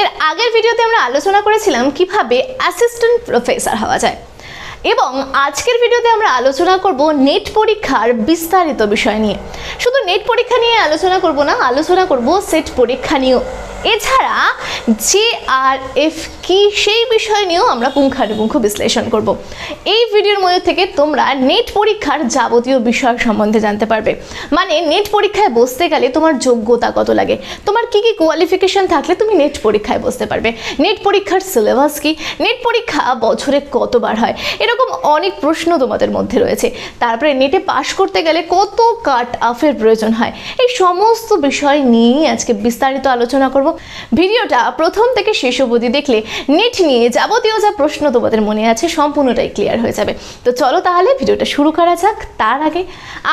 এর আগের ভিডিওতে আমরা আলোচনা করেছিলাম কীভাবে অ্যাসিস্ট্যান্ট প্রফেসর হওয়া যায়। এবং আজকের ভিডিওতে আমরা আলোচনা করব নেট পরীক্ষার বিস্তারিত বিষয় নিয়ে। শুধু নেট পরীক্ষা নিয়ে আলোচনা করব না, আলোচনা করব সেট পরীক্ষা নিয়েও। এছাড়া জে আর এফ কি সেই বিষয় নিয়েও আমরা পুঙ্খানুপুঙ্খ বিশ্লেষণ করব। এই ভিডিওর মধ্যে থেকে তোমরা নেট পরীক্ষার যাবতীয় বিষয় সম্বন্ধে জানতে পারবে। মানে নেট পরীক্ষায় বসতে গেলে তোমার যোগ্যতা কত লাগে? তোমার কি কি কোয়ালিফিকেশন থাকলে তুমি নেট পরীক্ষায় বসতে পারবে? নেট পরীক্ষার সিলেবাস কি? নেট পরীক্ষা বছরে কতবার হয়? এরকম অনেক প্রশ্ন তোমাদের মধ্যে রয়েছে। তারপরে নেটে পাশ করতে গেলে কত কাট অফের প্রয়োজন হয়? এই সমস্ত বিষয় নিয়েই আজকে বিস্তারিত আলোচনা করব। ভিডিওটা প্রথম থেকে শেষ অবধি দেখলে নেট নিয়ে যাবতীয় যা প্রশ্ন তোমাদের মনে আছে সম্পূর্ণটাই ক্লিয়ার হয়ে যাবে। তো চলো তাহলে ভিডিওটা শুরু করা যাক। তার আগে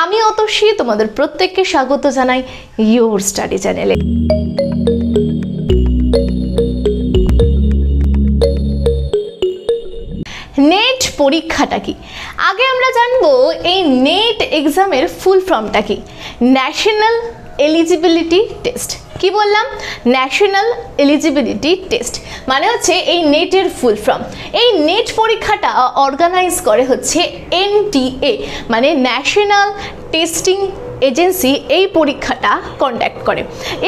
আমি অতসী তোমাদের প্রত্যেককে স্বাগত জানাই ইউর স্টাডি চ্যানেলে নেট পরীক্ষাটা কি? আগে আমরা জানব এই নেট এক্সামের ফুল ফর্মটা কি। ন্যাশনাল এলিজিবিলিটি টেস্ট কি বললাম? ন্যাশনাল এলিজিবিলিটি টেস্ট মানে হচ্ছে এই নেটের ফুল ফর্ম এই নেট পরীক্ষাটা অর্গানাইজ করে হচ্ছে এনটিএ মানে ন্যাশনাল টেস্টিং এজেন্সি এই পরীক্ষাটা কন্ডাক্ট করে।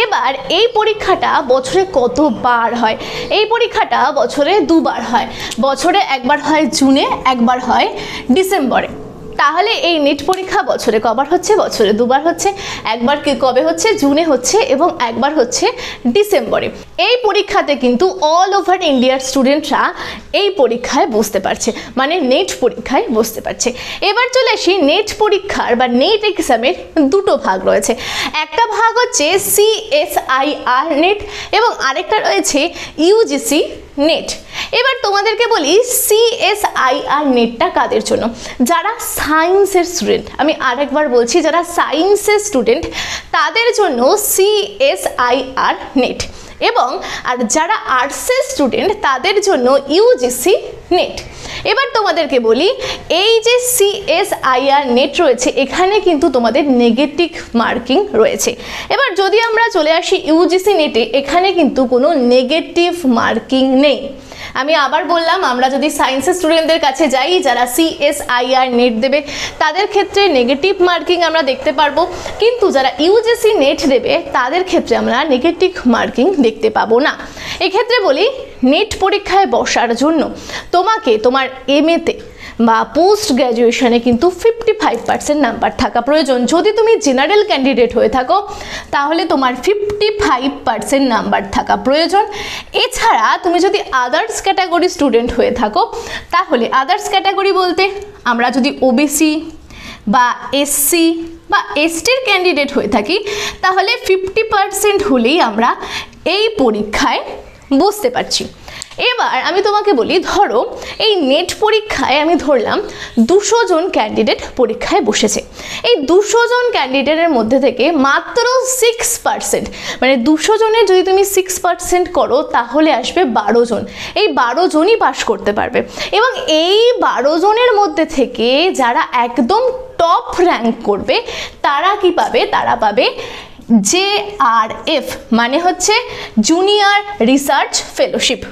এবার এই পরীক্ষাটা বছরে কতবার হয়? এই পরীক্ষাটা বছরে দুবার হয়। বছরে একবার হয় জুনে একবার হয় ডিসেম্বরে তাহলে এই নেট পরীক্ষা বছরে কবার হচ্ছে, বছরে দুবার হচ্ছে, একবার কবে হচ্ছে, জুনে হচ্ছে এবং একবার হচ্ছে ডিসেম্বরে। এই পরীক্ষাতে কিন্তু অল ওভার ইন্ডিয়ার স্টুডেন্টরা এই পরীক্ষায় বসতে পারছে মানে নেট পরীক্ষায় বসতে পারছে। এবার চলে আসি নেট পরীক্ষার বা নেট এক্সামের দুটো ভাগ রয়েছে। একটা ভাগ হচ্ছে সিএসআইআর নেট এবং আরেকটা রয়েছে ইউজিসি নেট। এবার তোমাদেরকে বলি সিএসআইআর নেটটা কাদের জন্য? যারা সায়েন্সের স্টুডেন্ট আমি আরেকবার বলছি, যারা সায়েন্সের স্টুডেন্ট তাদের জন্য সিএসআইআর নেট। এবং আর যারা আর্টসের স্টুডেন্ট তাদের জন্য ইউজিসি নেট। এবার তোমাদেরকে বলি, এই যে সিএসআইআর নেট রয়েছে, এখানে কিন্তু তোমাদের নেগেটিভ মার্কিং রয়েছে। এবার যদি আমরা চলে আসি ইউজিসি নেটে এখানে কিন্তু কোনো নেগেটিভ মার্কিং নেই। আমি আবার বললাম, আমরা যদি সায়েন্সের স্টুডেন্টদের কাছে যাই, যারা সিএসআইআর নেট দেবে, তাদের ক্ষেত্রে নেগেটিভ মার্কিং আমরা দেখতে পারব। কিন্তু যারা ইউজিসি নেট দেবে, তাদের ক্ষেত্রে আমরা নেগেটিভ মার্কিং দেখতে পাবো না। এক্ষেত্রে বলি নেট পরীক্ষায় বসার জন্য তোমাকে তোমার এমএতে বা পোস্ট গ্র্যাজুয়েশনে কিন্তু ফিফটি ফাইভ পার্সেন্ট নাম্বার থাকা প্রয়োজন। যদি তুমি জেনারেল ক্যান্ডিডেট হয়ে থাকো, তাহলে তোমার ফিফটি ফাইভ পার্সেন্ট নাম্বার থাকা প্রয়োজন। এছাড়া তুমি যদি আদার্স ক্যাটাগরি স্টুডেন্ট হয়ে থাকো, তাহলে আদার্স ক্যাটাগরি বলতে আমরা যদি ওবিসি বা এসসি বা এসটির ক্যান্ডিডেট হয়ে থাকি, তাহলে ফিফটি পার্সেন্ট হলেই আমরা এই পরীক্ষায় বসতে পারছি। এবার আমি তোমাকে বলি, ধরো এই নেট পরীক্ষায় আমি ধরলাম দুশো জন ক্যান্ডিডেট পরীক্ষায় বসেছে। এই দুশো জন ক্যান্ডিডেটের মধ্যে থেকে মাত্র সিক্স পার্সেন্ট মানে দুশো জনের যদি তুমি সিক্স পার্সেন্ট করো, তাহলে আসবে বারো জন। এই বারো জনই পাশ করতে পারবে। এবং এই বারো জনের মধ্যে থেকে যারা একদম টপ র্যাঙ্ক করবে, তারা কি পাবে? তারা পাবে জে আর এফ মানে হচ্ছে জুনিয়র রিসার্চ ফেলোশিপ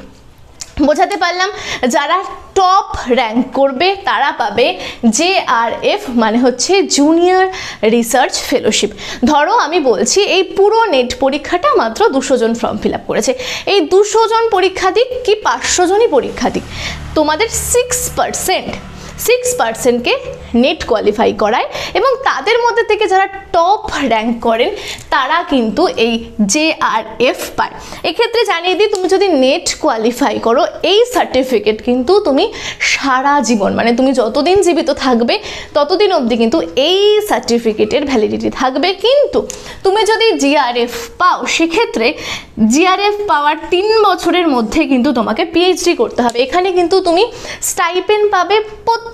বোঝাতে পারলাম, যারা টপ র্যাঙ্ক করবে, তারা পাবে জে আর এফ মানে হচ্ছে জুনিয়র রিসার্চ ফেলোশিপ ধরো আমি বলছি, এই পুরো নেট পরীক্ষাটা মাত্র দুশো জন ফর্ম ফিল আপ করেছে। এই দুশো জন পরীক্ষা দিক কি পাঁচশো জনই পরীক্ষা দিক তোমাদের সিক্স পার্সেন্ট সিক্স পার্সেন্টকে নেট কোয়ালিফাই করায় এবং তাদের মধ্যে থেকে যারা টপ র্যাঙ্ক করেন, তারা কিন্তু এই জে আর এফ পায়। এক্ষেত্রে জানিয়ে দিই, তুমি যদি নেট কোয়ালিফাই করো, এই সার্টিফিকেট কিন্তু তুমি সারা জীবন মানে তুমি যতদিন জীবিত থাকবে, ততদিন অবধি কিন্তু এই সার্টিফিকেটের ভ্যালিডিটি থাকবে। কিন্তু তুমি যদি জিআরএফ পাও, সেক্ষেত্রে জিআরএফ পাওয়ার তিন বছরের মধ্যে কিন্তু তোমাকে পিএইচডি করতে হবে। এখানে কিন্তু তুমি স্টাইপেন পাবে প্রত্যেক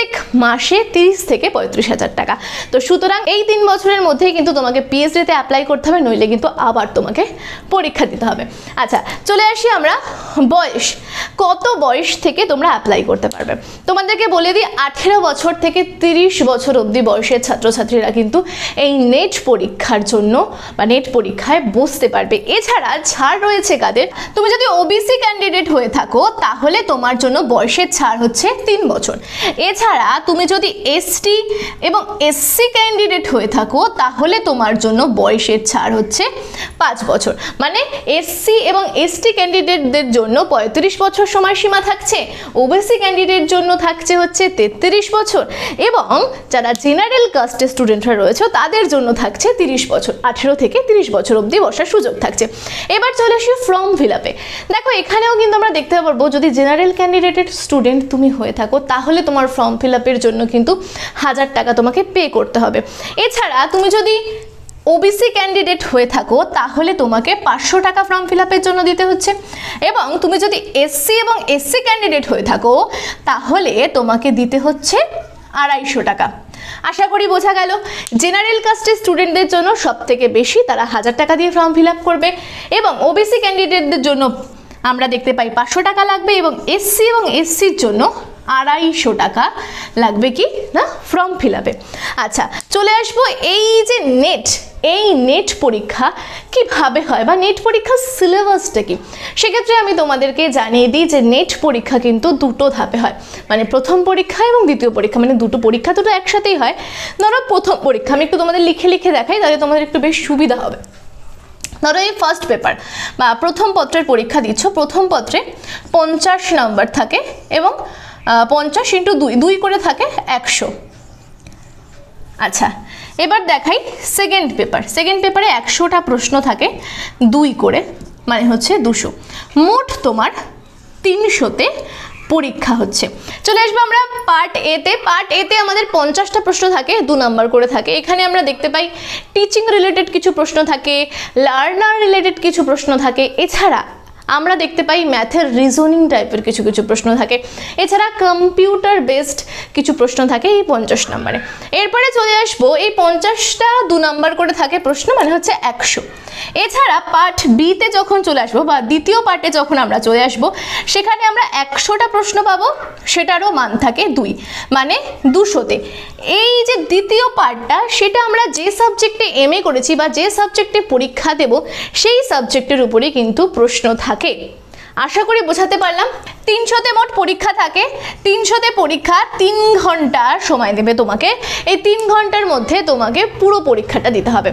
প্রত্যেক মাসে তিরিশ থেকে পঁয়ত্রিশ হাজার টাকা। তো সুতরাং এই তিন বছরের মধ্যেই কিন্তু তোমাকে পিএইচডিতে অ্যাপ্লাই করতে হবে, নইলে কিন্তু আবার তোমাকে পরীক্ষা দিতে হবে। আচ্ছা চলে আসি আমরা বয়স। কত বয়স থেকে তোমরা অ্যাপ্লাই করতে পারবে? তোমাদেরকে বলে দিই, আঠেরো বছর থেকে তিরিশ বছর অবধি বয়সের ছাত্রছাত্রীরা কিন্তু এই নেট পরীক্ষার জন্য বা নেট পরীক্ষায় বসতে পারবে। এছাড়া ছাড় রয়েছে কাদের? তুমি যদি ওবিসি ক্যান্ডিডেট হয়ে থাকো, তাহলে তোমার জন্য বয়সের ছাড় হচ্ছে তিন বছর। এছাড়া তুমি যদি এসটি এবং এসসি ক্যান্ডিডেট হয়ে থাকো, তাহলে তোমার জন্য বয়সের ছাড় হচ্ছে পাঁচ বছর। মানে এসসি এবং এসটি ক্যান্ডিডেটদের জন্য পঁয়ত্রিশ বছর সময়সীমা থাকছে ওবিসি ক্যান্ডিডেট জন্য থাকছে হচ্ছে তেত্রিশ বছর এবং যারা জেনারেল কাস্টের স্টুডেন্টরা রয়েছে, তাদের জন্য থাকছে তিরিশ বছর। আঠেরো থেকে তিরিশ বছর অবধি বসার সুযোগ থাকছে। এবার চলে আসি ফর্ম ফিল আপে দেখো, এখানেও কিন্তু আমরা দেখতে পারব, যদি জেনারেল ক্যান্ডিডেটের স্টুডেন্ট তুমি হয়ে থাকো, তাহলে তোমার ফর্ম ফিল আপের জন্য কিন্তু হাজার টাকা তোমাকে পে করতে হবে। এছাড়া তুমি যদি ওবিসি ক্যান্ডিডেট হয়ে থাকো, তাহলে তোমাকে পাঁচশো টাকা ফর্ম ফিল জন্য দিতে হচ্ছে। এবং তুমি যদি এসসি এবং এসসি ক্যান্ডিডেট হয়ে থাকো, তাহলে তোমাকে দিতে হচ্ছে আড়াইশো টাকা। আশা করি বোঝা গেল। জেনারেল কাস্টের স্টুডেন্টদের জন্য সব থেকে বেশি তারা হাজার টাকা দিয়ে ফর্ম ফিল করবে। এবং ওবিসি ক্যান্ডিডেটদের জন্য আমরা দেখতে পাই পাঁচশো টাকা লাগবে এবং এসসি এবং এসসির জন্য আড়াইশো টাকা লাগবে কি? না ফর্ম ফিল আপে আচ্ছা চলে আসব এই যে নেট এই নেট পরীক্ষা কীভাবে হয় বা নেট পরীক্ষার সিলেবাসটা কি? সেক্ষেত্রে আমি তোমাদেরকে জানিয়ে দিই যে নেট পরীক্ষা কিন্তু দুটো ধাপে হয়। মানে প্রথম পরীক্ষা এবং দ্বিতীয় পরীক্ষা মানে দুটো পরীক্ষা দুটো একসাথেই হয়। ধরো প্রথম পরীক্ষা, আমি একটু তোমাদের লিখে লিখে দেখাই, তাহলে তোমাদের একটু বেশ সুবিধা হবে। ধরো এই ফার্স্ট পেপার বা প্রথম পত্রের পরীক্ষা দিচ্ছ, প্রথম পত্রে পঞ্চাশ নাম্বার থাকে এবং পঞ্চাশ ইন্টু দুই দুই করে থাকে একশো। আচ্ছা এবার দেখাই সেকেন্ড পেপার সেকেন্ড পেপারে একশোটা প্রশ্ন থাকে দুই করে মানে হচ্ছে দুশো। মোট তোমার তিনশোতে পরীক্ষা হচ্ছে। চলে আসব আমরা পার্ট এতে পার্ট এতে আমাদের পঞ্চাশটা প্রশ্ন থাকে, দু নাম্বার করে থাকে। এখানে আমরা দেখতে পাই টিচিং রিলেটেড কিছু প্রশ্ন থাকে লার্নার রিলেটেড কিছু প্রশ্ন থাকে। এছাড়া আমরা দেখতে পাই ম্যাথের রিজনিং টাইপের কিছু কিছু প্রশ্ন থাকে। এছাড়া কম্পিউটার বেসড কিছু প্রশ্ন থাকে এই পঞ্চাশ নম্বরে। এরপরে চলে আসব, এই পঞ্চাশটা দু নম্বর করে থাকে প্রশ্ন মানে হচ্ছে একশো। এছাড়া পার্ট বিতে যখন চলে আসব বা দ্বিতীয় পার্টে যখন আমরা চলে আসব, সেখানে আমরা একশোটা প্রশ্ন পাবো, সেটারও মান থাকে দুই মানে দুশোতে। এই যে দ্বিতীয় পার্টটা সেটা আমরা যে সাবজেক্টে এম করেছি বা যে সাবজেক্টে পরীক্ষা দেব, সেই সাবজেক্টের উপরে কিন্তু প্রশ্ন থাকে আশা করি বোঝাতে পারলাম, তিনশোতে মোট পরীক্ষা থাকে, তিনশোতে পরীক্ষা তিন ঘণ্টা সময় দেবে তোমাকে। এই তিন ঘণ্টার মধ্যে তোমাকে পুরো পরীক্ষাটা দিতে হবে।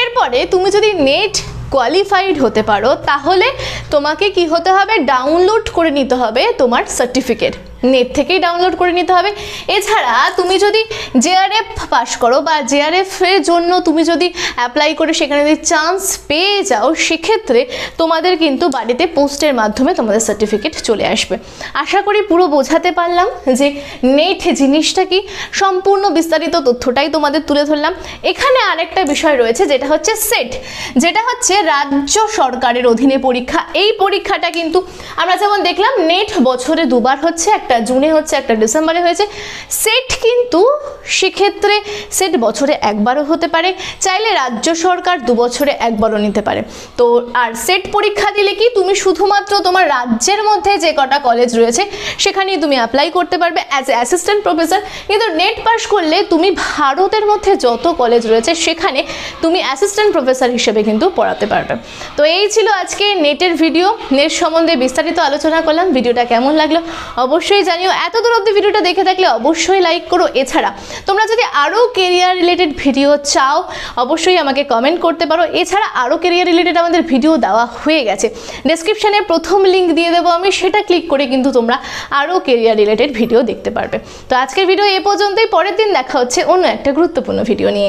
এরপরে তুমি যদি নেট কোয়ালিফাইড হতে পারো, তাহলে তোমাকে কি হতে হবে? ডাউনলোড করে নিতে হবে তোমার সার্টিফিকেট। নেট থেকেই ডাউনলোড করে নিতে হবে। এছাড়া তুমি যদি জেআরএফ পাস করো বা জেআরএফ এর জন্য তুমি যদি অ্যাপ্লাই করে সেখানে যদি চান্স পেয়ে যাও, সেক্ষেত্রে তোমাদের কিন্তু বাড়িতে পোস্টের মাধ্যমে তোমাদের সার্টিফিকেট চলে আসবে। আশা করি পুরো বোঝাতে পারলাম যে নেট জিনিসটা কি। সম্পূর্ণ বিস্তারিত তথ্যটাই তোমাদের তুলে ধরলাম। এখানে আরেকটা বিষয় রয়েছে যেটা হচ্ছে সেট যেটা হচ্ছে রাজ্য সরকারের অধীনে পরীক্ষা। এই পরীক্ষাটা কিন্তু আমরা যেমন দেখলাম, নেট বছরে দুবার হচ্ছে জুনে হচ্ছে, একটা ডিসেম্বরে হয়েছে। সেট কিন্তু সেক্ষেত্রে সেট বছরে একবারও হতে পারে, চাইলে রাজ্য সরকার দু বছরে একবারও নিতে পারে। তো আর সেট পরীক্ষা দিলে কি তুমি শুধুমাত্র তোমার রাজ্যের মধ্যে যে কটা কলেজ রয়েছে, সেখানেই তুমি অ্যাপ্লাই করতে পারবে অ্যাজ এ অ্যাসিস্ট্যান্ট প্রফেসর কিন্তু নেট পাস করলে তুমি ভারতের মধ্যে যত কলেজ রয়েছে, সেখানে তুমি অ্যাসিস্ট্যান্ট প্রফেসর হিসেবে কিন্তু পড়াতে পারবে। তো এই ছিল আজকে নেটের ভিডিও নেট সম্বন্ধে বিস্তারিত আলোচনা করলাম। ভিডিওটা কেমন লাগল? অবশ্যই জানিও, এত দূর অব্দি ভিডিওটা দেখে থাকলে অবশ্যই লাইক করো। এছাড়া, তোমরা যদি আরও কেরিয়ার রিলেটেড ভিডিও চাও, অবশ্যই আমাকে কমেন্ট করতে পারো। এছাড়া আরও কেরিয়ার রিলেটেড আমাদের ভিডিও দেওয়া হয়ে গেছে। ডেসক্রিপশানে প্রথম লিঙ্ক দিয়ে দেবো আমি, সেটা ক্লিক করে কিন্তু তোমরা আরও কেরিয়ার রিলেটেড ভিডিও দেখতে পারবে। তো আজকের ভিডিও এ পর্যন্তই, পরের দিন দেখা হচ্ছে অন্য একটা গুরুত্বপূর্ণ ভিডিও নিয়ে।